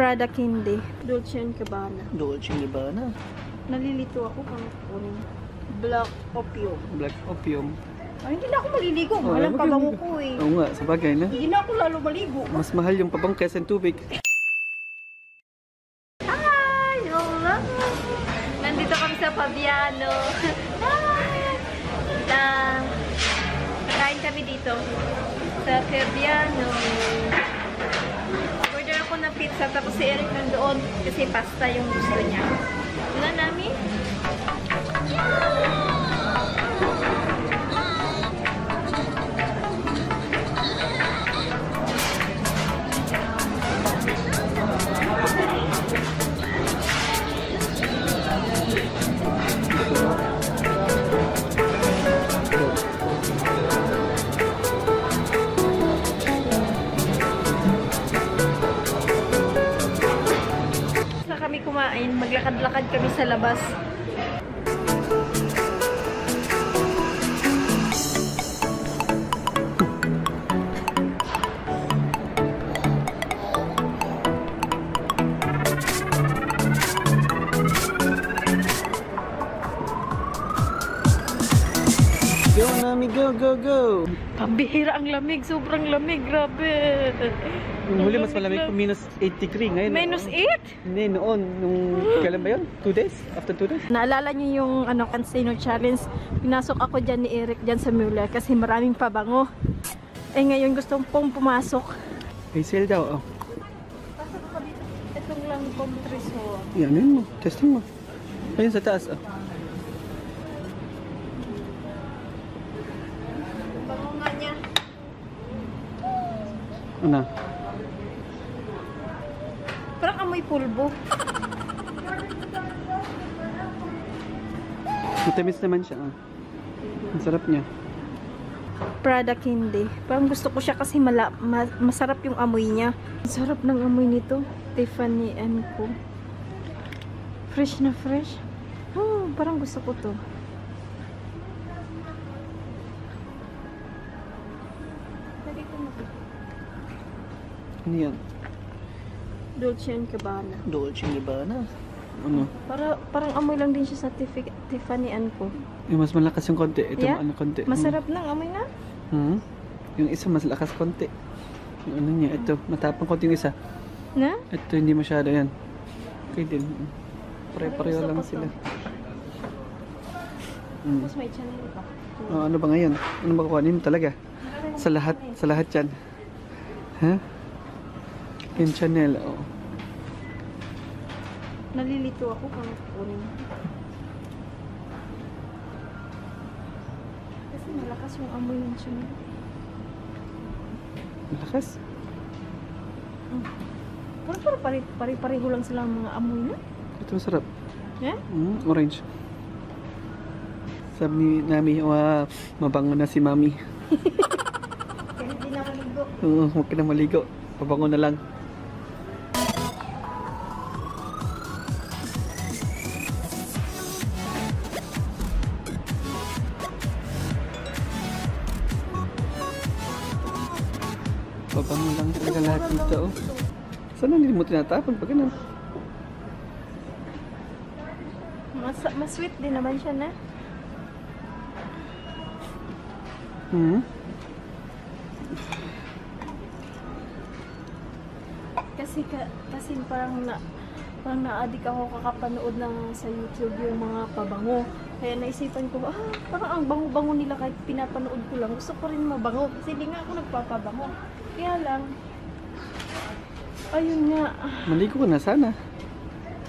Prada Candy. Dolce and Gabbana. Dolce Gabbana. Nalilito ako kung kunin. Black Opium. Black Opium. Ay, hindi na ako maliligo. Oh, Mahal ang wag pabango ko eh. Oo nga, sa bagay na. Hindi na ako lalo maligo. Mas mahal yung pabang kaysa yung tubig. Hi! Hello! Nandito kami sa Fabiano. Hi! Na, kakain kami dito. Sa Fabiano. Ako ng pizza tapos si Eric nandoon kasi pasta yung gusto niya. Wala namin? Na kumain, maglakad-lakad kami sa labas. Go, Nami, go, go, go! Pambihira ang lamig, sobrang lamig, grabe. Yung huli mas malamig po, minus 8 degree. Ngayon, Minus noon- 8? Hindi, noon. Nung, kailan ba yun? 2 days? After 2 days? Naalala niyo yung ano, Cansino Challenge? Pinasok ako dyan ni Eric dyan sa Mueller kasi maraming pabango. Eh ngayon gusto pong pumasok. May sale daw, oh. Pasok ako dito. Itong lang country so. Yan, yun mo. Testing mo. Ayun sa taas, oh. Ano? Parang amoy pulbo. Matamis naman siya, oh. Ang sarap niya. Prada Candy. Parang gusto ko siya kasi mala, ma- masarap yung amoy niya. Ang sarap ng amoy nito. Tiffany and Co. Fresh na fresh. Oh, parang gusto ko to. Lagi ko Ano yan? Dolce and Gabbana. Dolce Gabbana. Ano? Para, parang amoy lang din siya sa Tiff- Tiffany and Co. Yung mas malakas yung konti. Ito Yeah? ano konti. Masarap ng amoy na. Hmm. Yung isa mas lakas konti. Yung ano niya, ito. Matapang konti yung isa. Na? Ito hindi masyado yan. Okay din. Pare-pareho Gusto lang sila. Hmm. Tapos may channel pa. Oh, ano ba ngayon? Ano ba kukuhanin mo talaga? Sa lahat, sa lahat yan. Ha? Yung channel, oh. Nalilito ako kung kunin. Kasi malakas yung amoy ng channel. Malakas. Parang parang pare, pare-pareho lang sila ang mga amoy na. Ito masarap. Eh? Mm, orange. Sabi ni Nami, wow, mabango na si Mami. Kaya hindi na maligo. Oo, huwag ka na maligo. Pabango na lang. Dito. Oh. Sana hindi mo tinatapon pag ganun? Mas, mas sweet din naman siya na. Hmm? Kasi ka, kasi parang na parang na-addict ako kakapanood ng sa YouTube yung mga pabango. Kaya naisipan ko, ah, parang ang bango-bango nila kahit pinapanood ko lang. Gusto ko rin mabango kasi hindi nga ako nagpapabango. Kaya lang, ayun nga, Maligo ka na sana.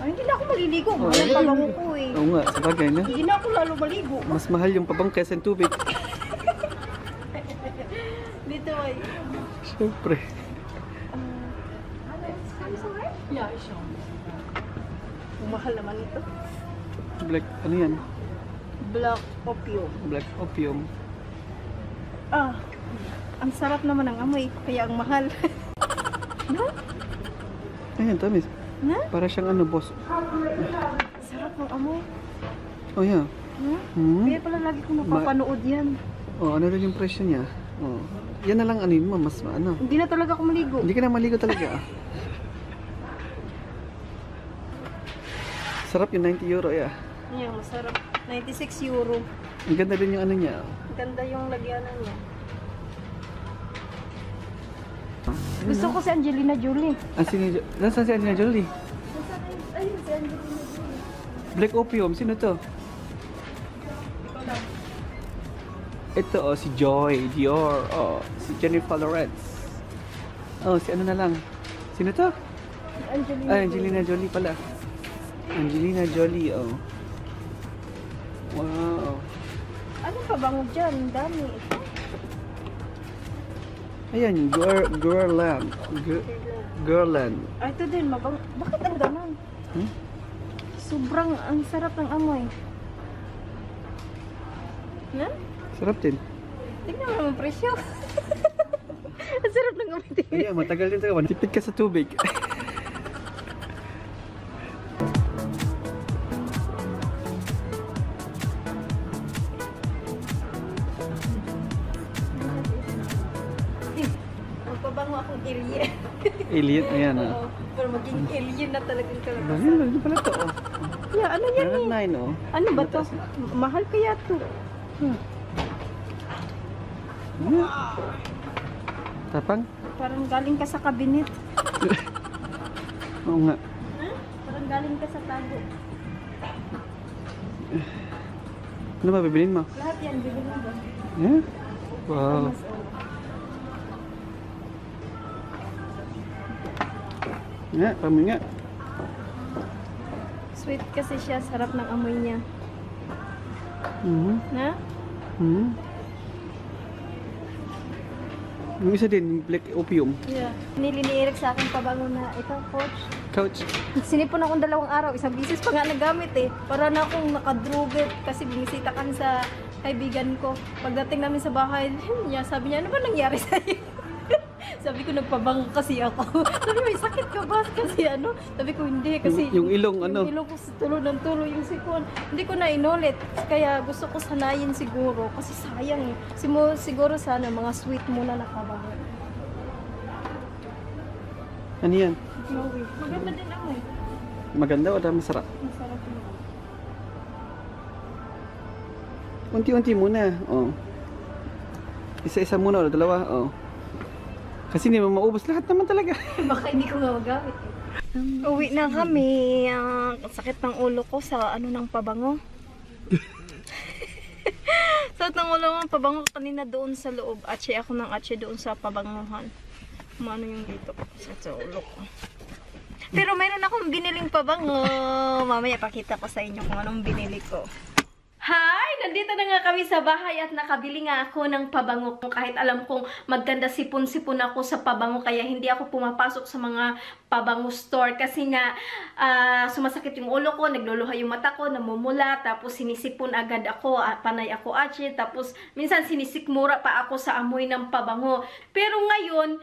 ay, hindi na ako maliligo. Oh, Mahal ang ayun. pabango ko eh. Oo nga, sa bagay na. Hindi na ako lalo maligo. Mas mahal yung pabang kaysa yung tubig. Dito ay, Siyempre. yeah, siya. Mahal naman ito. Black, ano yan? Black opium. Black opium. Ah, ang sarap naman ng amoy, kaya ang mahal. na? Ayan, tamis. Na? Para siyang ano, boss. Sarap ng amoy. Oh, yeah. Hmm? Kaya pala lagi ko napapanood yan. Oh, ano rin yung presyo niya? Oh. Yan na lang ano yun mo, mas ano. Hindi na talaga ako maligo. Hindi ka na maligo talaga. ah. Sarap yung 90 euro, yeah. Yan, masarap. 96 euro. Ang ganda din yung ano niya. Ganda yung lagyanan niya. Gusto ko si Angelina Jolie. Ah, sino, nasaan si Angelina Jolie? Ayun, si Angelina Jolie. Black Opium, sino to? Ito, oh, si Joy Dior. Oh, si Jennifer Lawrence. Oh, si ano na lang. Sino to? Angelina Ay, Angelina Jolie pala. Angelina Jolie, oh. Wow. Ano pa bango dyan? Dami. Ito. Ayan, girl, girlland. Girl, girlland. Ah, ito din. Mabang... Bakit ang ganun? Hmm? Sobrang ang sarap ng amoy. Na? Sarap din. Tingnan mo naman presyo. ang sarap ng amoy. Ayan, matagal din talaga. Tipid ka sa tubig. akong alien. Alien, ayan, oh. Oo. Pero maging alien na talagang Ano kalabas. yun? Ano pala to, oh. Yeah, ano yan eh? nine, oh. Ano ba to? Mahal kaya to? Hmm. Hmm. Tapang? Parang galing ka sa kabinet. Oo nga. Ha? Parang galing ka sa tago. Ano ba bibilin mo? Lahat yan, bibili mo ba? Yeah? Wow. Mas, Nga, kami nga. Sweet kasi siya, sarap ng amoy niya. Mhm. Na? Mhm. Yung isa din, yung black opium. Yeah. Nili ni Eric sa akin pabango na, ito, coach. Couch. Sinipon akong dalawang araw, isang bisis pa nga nagamit eh. Para na akong nakadrugit kasi binisita kami sa kaibigan ko. Pagdating namin sa bahay, niya, sabi niya, ano ba nangyari sa'yo? Sabi ko, nagpabango kasi ako. sabi may sakit ka ba? Kasi ano? Sabi ko, hindi. Kasi Yung- yung ilong, ano? Yung ilong ko sa tulo ng tulo yung sikon. Hindi ko na inulit. Kaya gusto ko sanayin siguro. Kasi sayang eh. Simo, siguro sana mga sweet muna nakabango. Ano yan? Maganda din ako eh. Maganda o dahil masarap? Masarap yun. Unti-unti muna. Oh. Isa-isa muna o dalawa. Oh. Kasi hindi mo maubos lahat naman talaga. Baka hindi ko nga magamit. Uwi na kami. Ah, sakit ng ulo ko sa ano ng pabango. sakit ng ulo ng pabango kanina doon sa loob. Atche ako ng atche doon sa pabanguhan. Umano yung dito ko sa, sa ulo ko. Pero mayroon akong biniling pabango. Mamaya pakita ko sa inyo kung anong binili ko. Hi! Nandito na nga kami sa bahay at nakabili nga ako ng pabango. Kahit alam kong maganda sipon-sipon ako sa pabango kaya hindi ako pumapasok sa mga pabango store kasi nga ah, sumasakit yung ulo ko, nagluluha yung mata ko, namumula, tapos sinisipon agad ako, ah, panay ako atche, tapos minsan sinisikmura pa ako sa amoy ng pabango. Pero ngayon,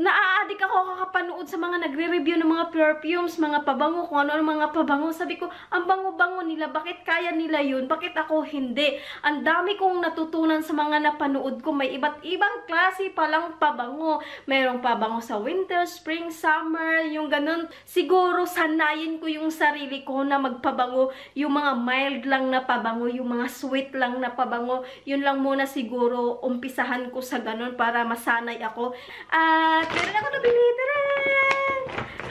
naaadik ako kakapanood sa mga nagre-review ng mga perfumes, mga pabango, kung ano ang mga pabango. Sabi ko, ang bango-bango nila, bakit kaya nila yun? Bakit ako hindi? Ang dami kong natutunan sa mga napanood ko. May iba't ibang klase palang pabango. Merong pabango sa winter, spring, summer, yung ganun. Siguro sanayin ko yung sarili ko na magpabango. Yung mga mild lang na pabango, yung mga sweet lang na pabango. Yun lang muna siguro umpisahan ko sa ganun para masanay ako. At meron ako nabili. Taran!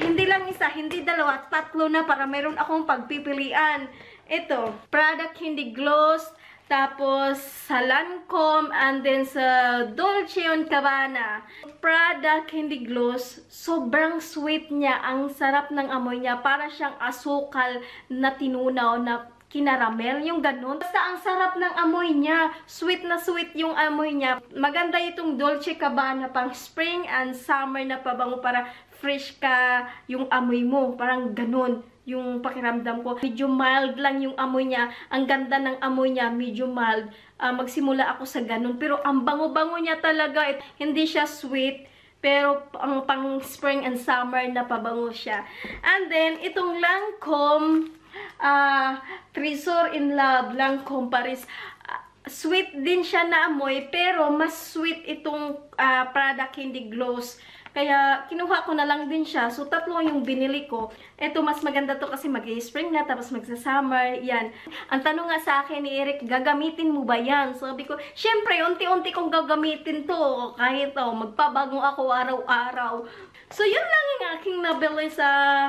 Hindi lang isa, hindi dalawa, tatlo na para meron akong pagpipilian. Ito, product hindi gloss, tapos sa Lancome, and then sa Dolce Gabbana. Product hindi gloss, sobrang sweet niya. Ang sarap ng amoy niya. Para siyang asukal na tinunaw na kinaramel, yung ganun. Basta ang sarap ng amoy niya. Sweet na sweet yung amoy niya. Maganda itong Dolce Gabbana pang spring and summer na pabango para fresh ka yung amoy mo. Parang ganun yung pakiramdam ko. Medyo mild lang yung amoy niya. Ang ganda ng amoy niya, medyo mild. Ah, magsimula ako sa ganun. Pero ang bango-bango niya talaga. It, hindi siya sweet. Pero ang pang spring and summer na pabango siya. And then, itong Lancome ah Treasure in Love Lancome Paris. Ah, sweet din siya na amoy, pero mas sweet itong ah, product hindi gloss. Kaya kinuha ko na lang din siya. So tatlo yung binili ko. Ito mas maganda to kasi mag-spring na tapos magsa-summer. Yan. Ang tanong nga sa akin ni Eric, gagamitin mo ba yan? Sabi ko, syempre, unti-unti kong gagamitin to. Kahit oh, magpabago ako araw-araw. So, yun lang yung aking nabili sa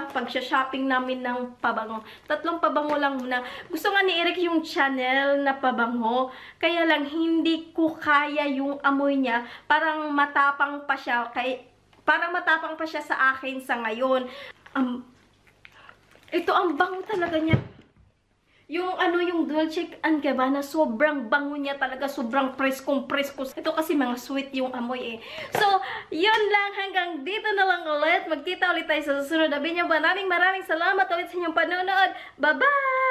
pagsha-shopping namin ng pabango. Tatlong pabango lang muna. Gusto nga ni Eric yung channel na pabango. Kaya lang, hindi ko kaya yung amoy niya. Parang matapang pa siya. Kay, parang matapang pa siya sa akin sa ngayon. Um, ito ang bango talaga niya. Yung ano, yung Dolce and Gabbana, sobrang bango niya talaga, sobrang preskong presko. Ito kasi mga sweet yung amoy eh. So, yun lang, hanggang dito na lang ulit. Magkita ulit tayo sa susunod na video. Maraming maraming salamat ulit sa inyong panonood. Bye-bye!